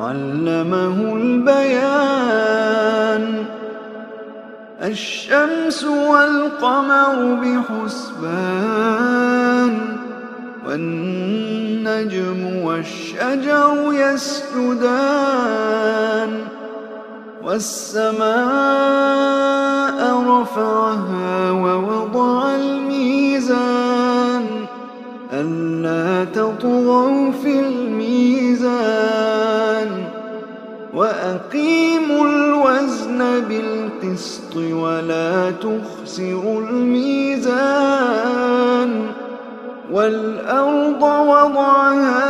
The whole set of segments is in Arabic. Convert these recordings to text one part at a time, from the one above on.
علمه البيان. الشمس والقمر بحسبان والنجم والشجر يسجدان والسماء رفعها بالقسط ولا تخسروا الميزان والأرض وضعها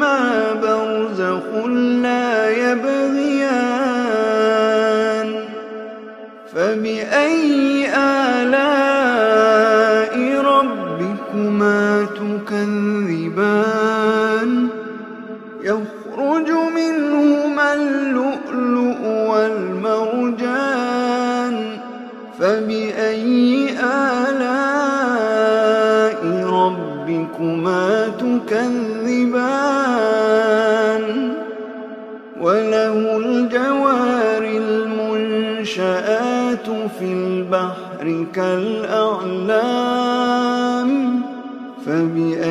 كالأعلام فبأي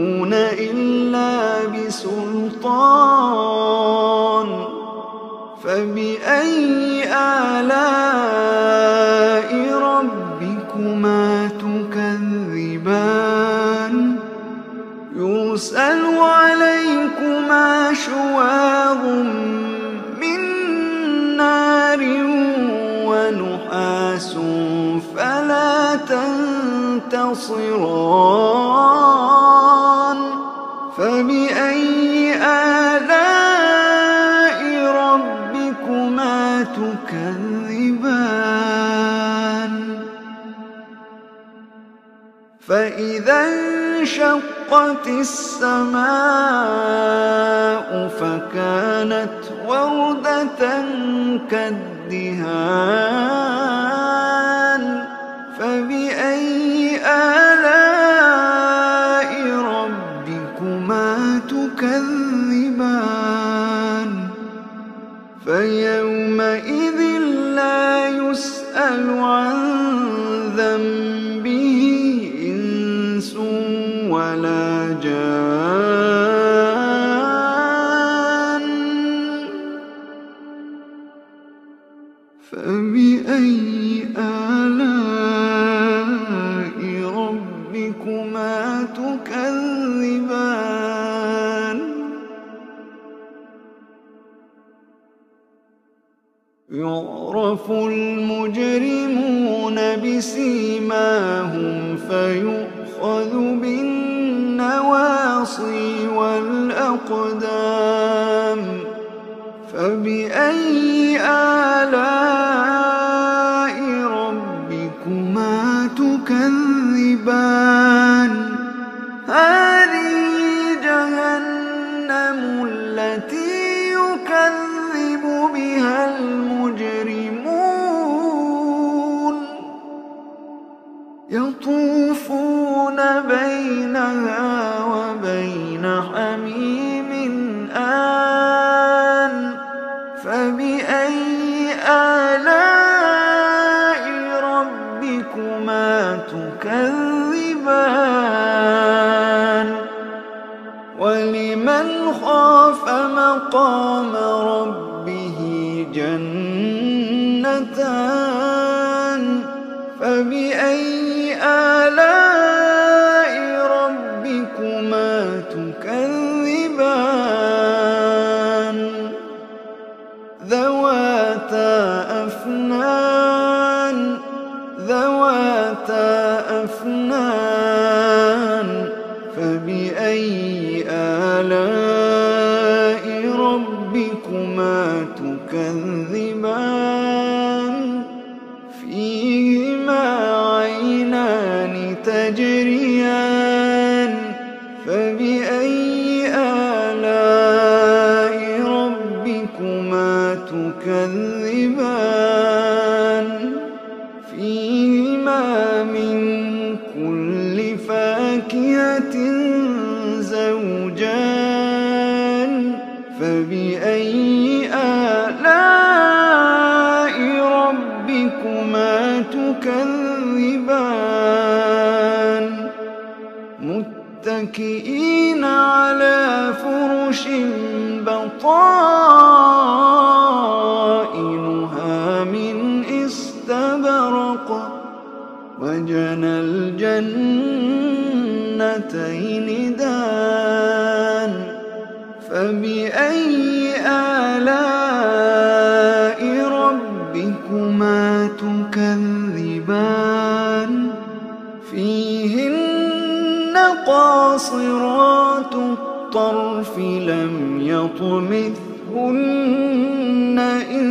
فبأي آلاء ربكما تكذبان يرسل عليكما شواظ من نار ونحاس فلا تنتصران فإذا انشقت السماء فكانت وردة كالدهان ولا جان. فبأي آلاء ربكما تكذبان؟ يعرف المجرمون بسيماهم فيؤخذ بالنواصي والأقدام فبأي آلاء ربكما تكذبان؟ مقام ربه جنتان فبأي آلاء ربكما تكذبان؟ ذواتا أفنان ذواتا أفنان فبأي آلاء تكذبان استبرق وجنى الجنتين دان فبأي آلاء ربكما تكذبان؟ فيهن قاصرات الطرف لم يطمثهن إنس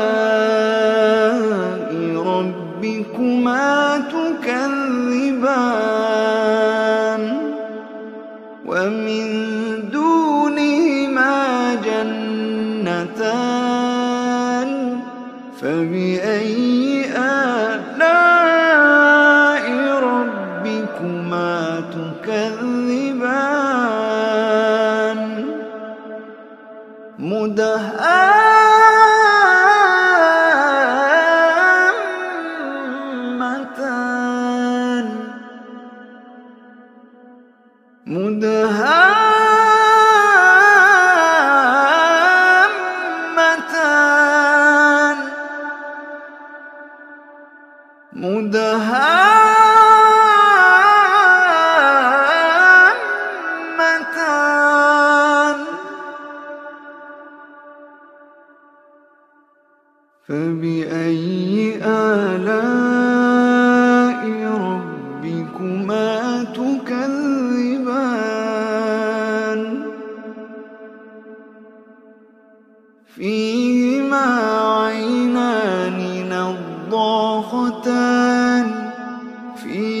ده ضاغتان في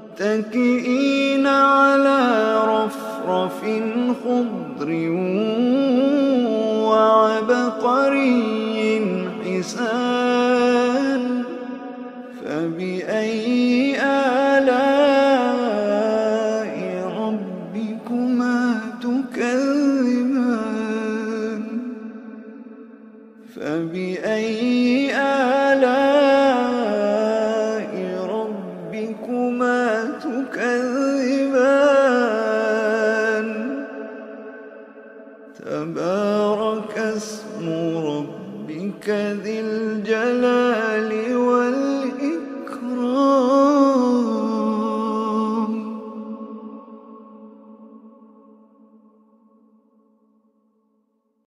متكئين على رفرف خضر وعبقري حسان